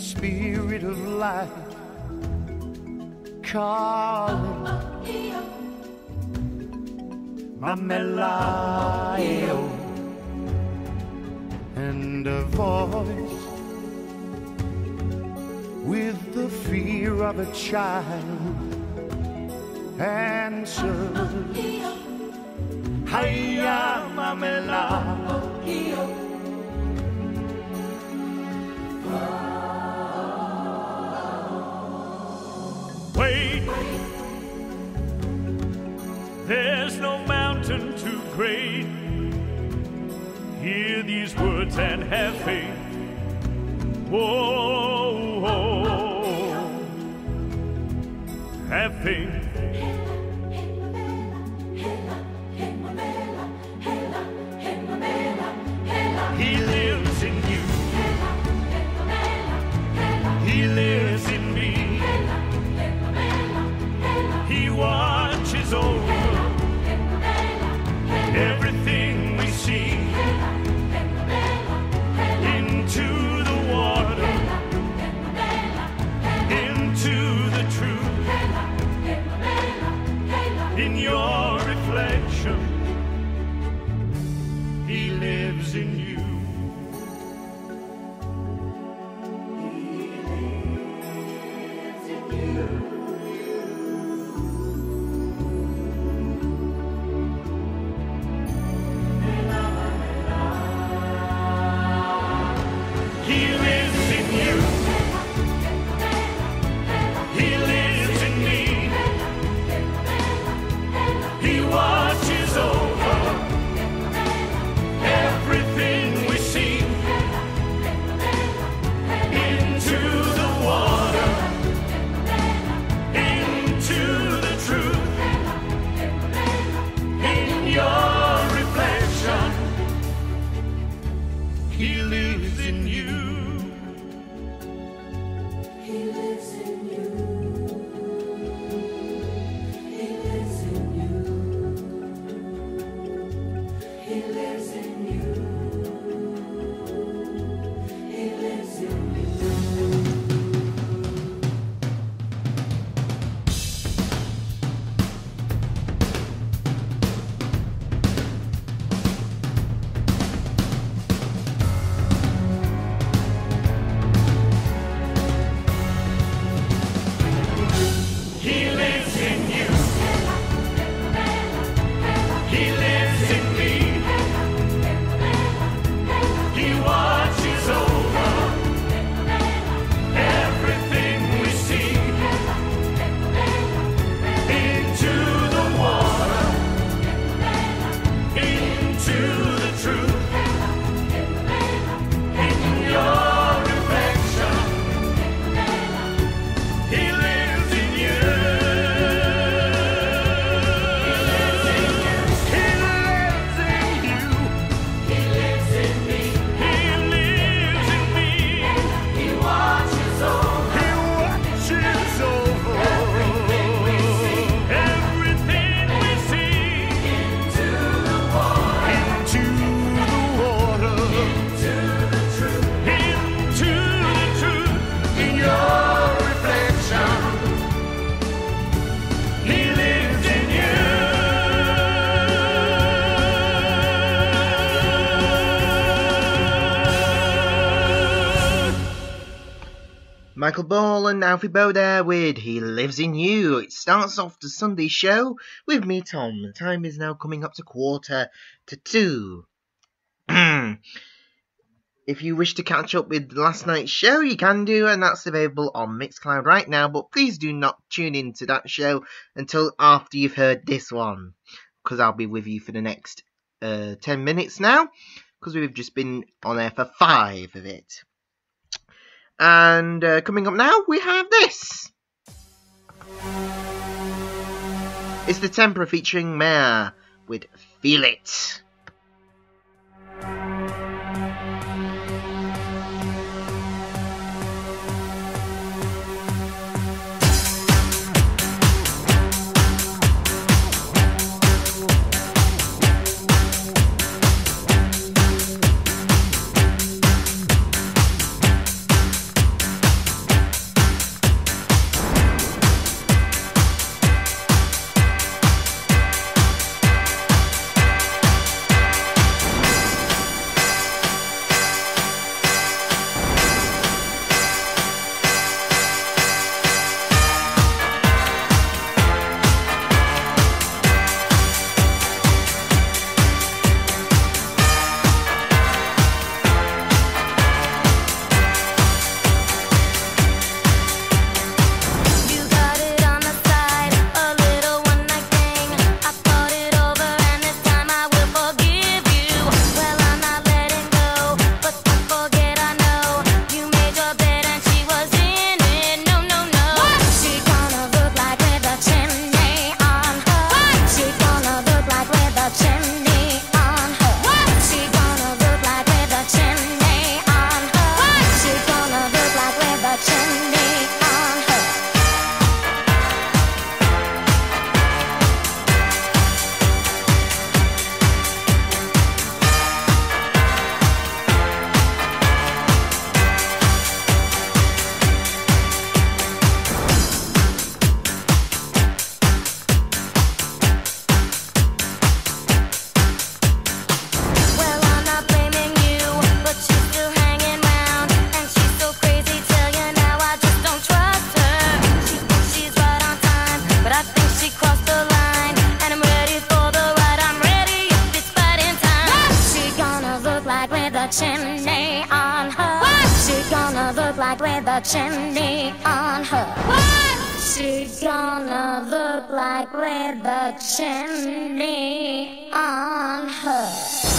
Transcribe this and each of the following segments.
spirit of life calling Mamelayo and a voice with the fear of a child. Answers Hiya Mamela Wait, there's no mountain too great. Hear these words and have faith. Whoa, whoa. have faith. Michael Ball and Alfie Boe with He Lives in You. It starts off the Sunday show with me, Tom. The time is now coming up to quarter to two. if you wish to catch up with last night's show, you can do, and that's available on Mixcloud right now. But please do not tune in to that show until after you've heard this one, because I'll be with you for the next uh, 10 minutes now, because we've just been on air for five of it. And uh, coming up now, we have this. It's the Tempera featuring Mare with Feel It. like with a chimney on her? What? She gonna look like with a chimney on her? What? She gonna look like with a chimney on her?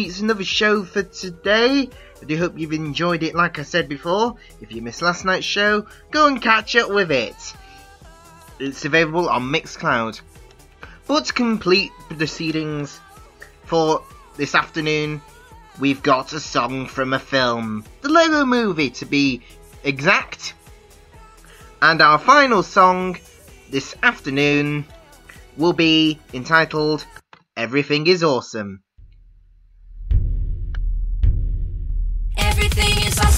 completes another show for today. I do hope you've enjoyed it, like I said before. If you missed last night's show, go and catch up with it. It's available on Mixcloud. But to complete proceedings for this afternoon, we've got a song from a film. The Lego Movie, to be exact. And our final song this afternoon will be entitled Everything is Awesome. everything is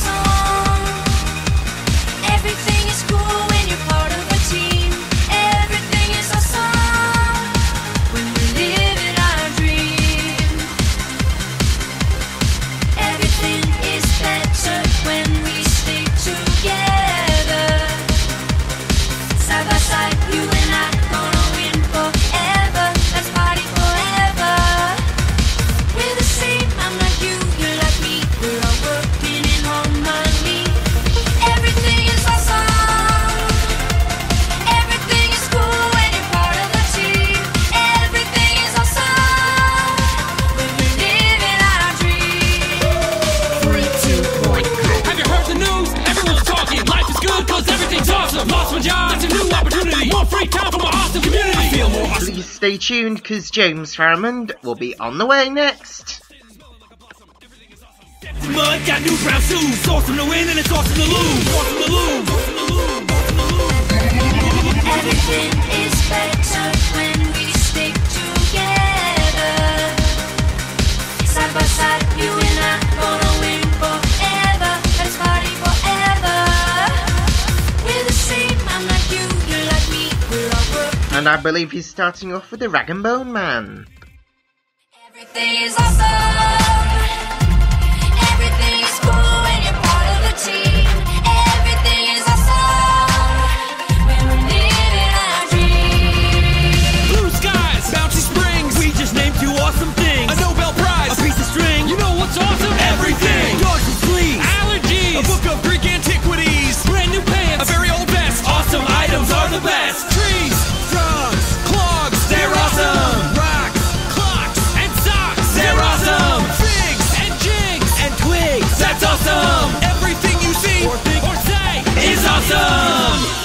stay tuned because James Faramond will be on the way next. Mud got new brown shoes. Sauce in win and it's awesome to lose. Awesome to lose. Awesome to lose. Awesome to lose. Everything is better when we stick together. Side by side, you and I And I believe he's starting off with the Rag and Bone Man. awesome!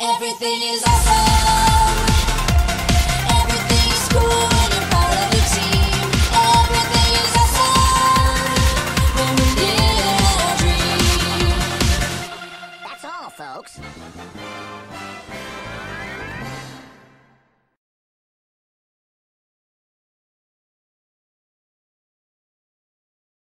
Everything is